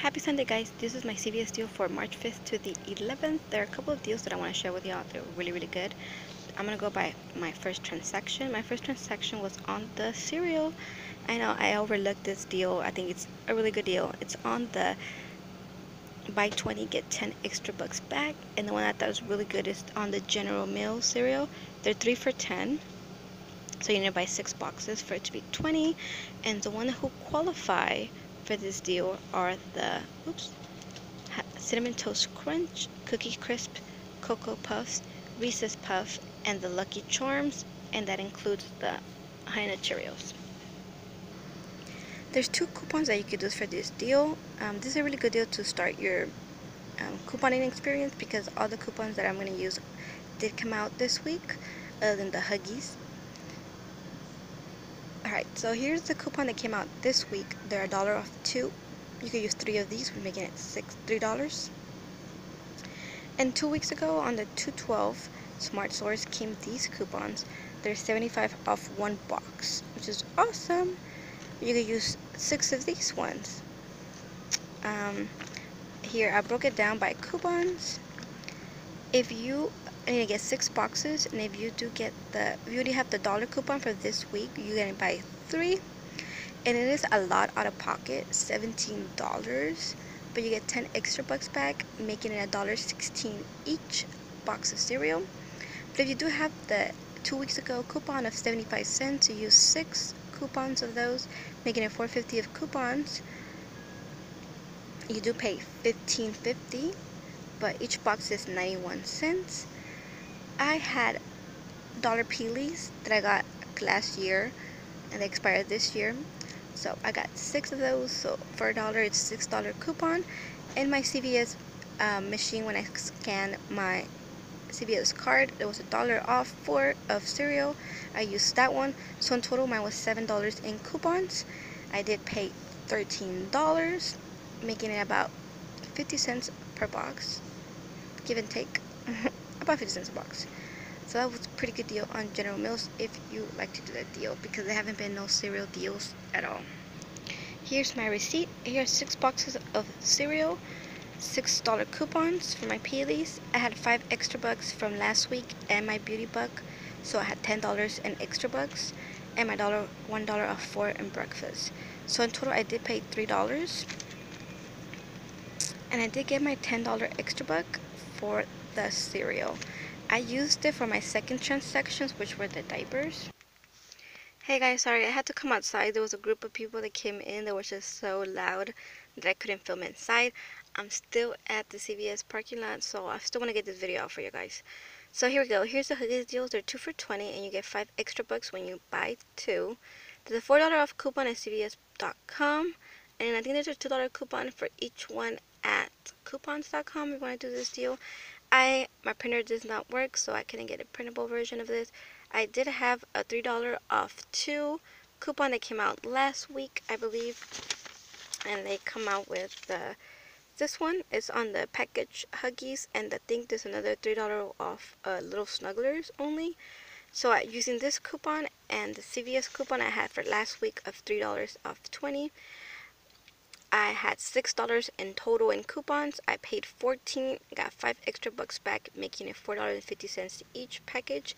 Happy Sunday guys, this is my CVS deal for March 5th to the 11th. There are a couple of deals that I want to share with y'all. They're really, really good. I'm going to go by my first transaction. My first transaction was on the cereal. I know I overlooked this deal. I think it's a really good deal. It's on the buy 20 get 10 extra bucks back. And the one I thought was really good is on the General Mills cereal. They're 3 for 10. So you need to buy 6 boxes for it to be 20. And the one who qualify for this deal are the oops, Cinnamon Toast Crunch, Cookie Crisp, Cocoa Puffs, Reese's Puff, and the Lucky Charms, and that includes the Honey Nut Cheerios. There's two coupons that you could use for this deal. Um, this is a really good deal to start your um, couponing experience because all the coupons that I'm going to use did come out this week, other than the Huggies. Alright, so here's the coupon that came out this week. They're a dollar off two. You could use three of these, we're making it six three dollars. And two weeks ago on the 212 Smart Source came these coupons. They're 75 off one box, which is awesome. You could use six of these ones. Um, here I broke it down by coupons. If you Need to get six boxes and if you do get the if you already have the dollar coupon for this week you're gonna buy three and it is a lot out of pocket $17 but you get 10 extra bucks back making it a dollar 16 each box of cereal. But if you do have the two weeks ago coupon of 75 cents you use six coupons of those making it 450 of coupons. You do pay 15.50 but each box is 91 cents I had dollar peelies that I got last year and they expired this year. So I got six of those. So for a dollar, it's six dollar coupon. And my CVS uh, machine, when I scan my CVS card, it was a dollar off for of cereal. I used that one. So in total, mine was seven dollars in coupons. I did pay thirteen dollars, making it about fifty cents per box, give and take. about 50 cents a box. So that was a pretty good deal on General Mills if you like to do that deal because there haven't been no cereal deals at all. Here's my receipt. Here are six boxes of cereal, six dollar coupons for my Peelies. I had five extra bucks from last week and my beauty buck, so I had ten dollars in extra bucks, and my dollar one dollar off four in breakfast. So in total, I did pay three dollars, and I did get my ten dollar extra buck for the cereal. I used it for my second transactions, which were the diapers. Hey guys, sorry, I had to come outside. There was a group of people that came in that was just so loud that I couldn't film inside. I'm still at the CVS parking lot, so I still want to get this video out for you guys. So here we go. Here's the Huggies deals. They're 2 for 20 and you get 5 extra bucks when you buy 2. There's a $4 off coupon at CVS.com and I think there's a $2 coupon for each one at coupons.com if you want to do this deal. I my printer does not work so I couldn't get a printable version of this. I did have a $3 off 2 coupon that came out last week I believe and they come out with the this one is on the package Huggies and I think there's another $3 off uh, little snugglers only. So uh, using this coupon and the CVS coupon I had for last week of $3 off 20 I had $6 in total in coupons. I paid 14 got 5 extra bucks back, making it $4.50 each package.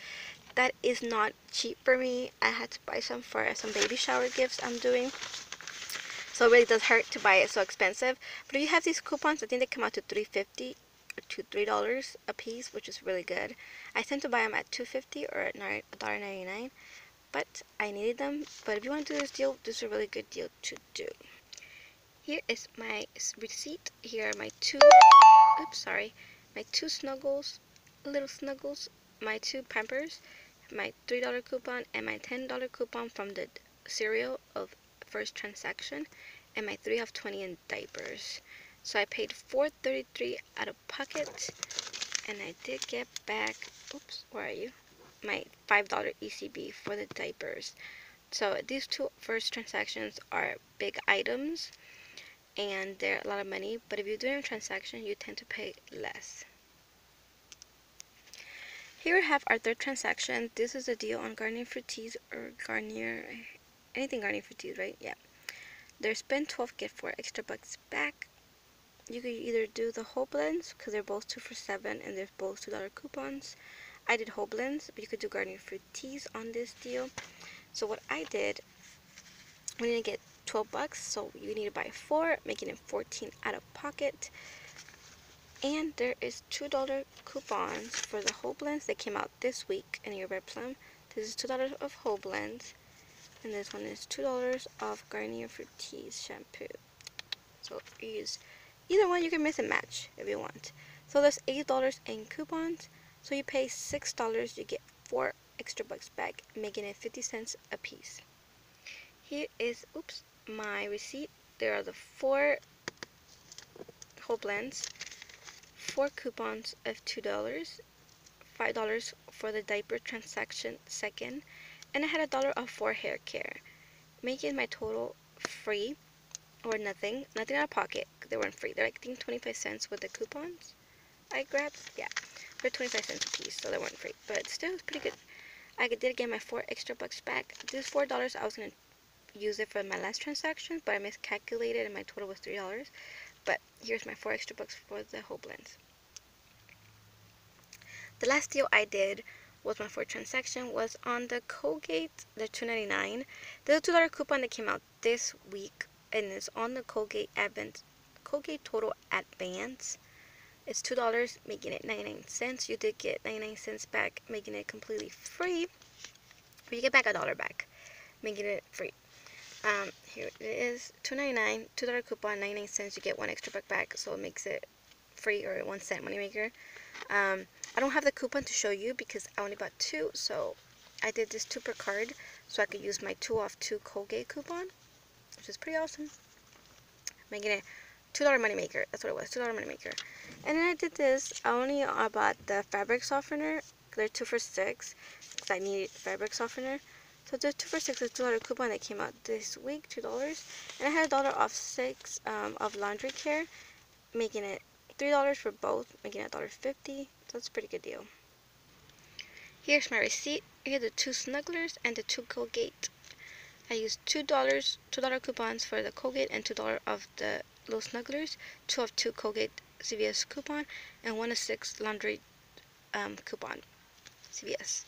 That is not cheap for me. I had to buy some for some baby shower gifts I'm doing. So it really does hurt to buy it so expensive. But if you have these coupons, I think they come out to 350 to three dollars a piece, which is really good. I tend to buy them at 250 or at $1.99, but I needed them. But if you want to do this deal, this is a really good deal to do. Here is my receipt. Here are my two, oops, sorry, my two snuggles, little snuggles, my two Pampers, my $3 coupon, and my $10 coupon from the cereal of first transaction, and my 3 of 20 in diapers. So I paid $4.33 out of pocket, and I did get back, oops, where are you? My $5 ECB for the diapers. So these two first transactions are big items and they're a lot of money but if you're doing a transaction you tend to pay less. Here we have our third transaction. This is a deal on Garnier Fructis or Garnier anything Garnier Fructis right? Yeah. There's been 12 get 4 extra bucks back. You could either do the whole blends because they're both two for seven and they're both two dollar coupons. I did whole blends, but you could do Garnier fruit teas on this deal. So what I did, we to get 12 bucks, so you need to buy four, making it 14 out of pocket. And there is $2 coupons for the whole blends that came out this week in your Red Plum. This is $2 of whole blends. And this one is $2 off Garnier Fructis shampoo. So you use either one, you can mix and match if you want. So there's $8 in coupons. So you pay $6, you get 4 extra bucks back, making it 50 cents a piece. Here is, oops, my receipt. There are the four whole blends, four coupons of $2, $5 for the diaper transaction second, and I had a dollar off for hair care, making my total free or nothing, nothing out of pocket. They weren't free. They're like I think 25 cents with the coupons I grabbed. Yeah, they're 25 cents a piece, so they weren't free, but still it's pretty good. I did get my four extra bucks back. This four dollars I was gonna use it for my last transaction, but I miscalculated and my total was three dollars. But here's my four extra bucks for the whole blends. The last deal I did was my fourth transaction was on the Colgate, the $2.99. There's a $2 coupon that came out this week and it's on the Colgate Advent, Colgate Total Advance. It's $2, making it 99 cents. You did get 99 cents back, making it completely free. But you get back a dollar back, making it free. Um, here it is, $2.99, $2 coupon, 99 cents. You get one extra buck back, so it makes it free or one cent moneymaker. Um, I don't have the coupon to show you because I only bought two, so I did this two per card so I could use my two off two Colgate coupon, which is pretty awesome. Making it $2 moneymaker. That's what it was, $2 moneymaker. And then I did this. I only I bought the fabric softener. They're two for six because I need fabric softener. So the two for six is $2 coupon that came out this week, $2. And I had a dollar off six um, of laundry care, making it $3 for both, making it $1.50. So that's a pretty good deal. Here's my receipt. Here the two Snugglers and the two Colgate. I used $2, $2 coupons for the Colgate and $2 of the little Snugglers, 2 of 2 Colgate CVS coupon, and 1 of 6 laundry um, coupon CVS.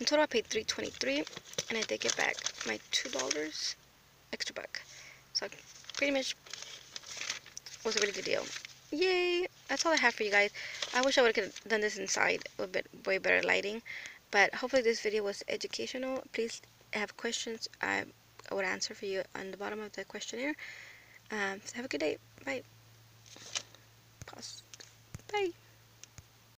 In total, I paid $3.23, and I did get back my $2 extra buck. So pretty much was a really good deal. Yay! That's all I have for you guys. I wish I would have done this inside a bit way better lighting. But hopefully this video was educational. Please have questions. I, I would answer for you on the bottom of the questionnaire. Um, so have a good day. Bye. Pause. Bye.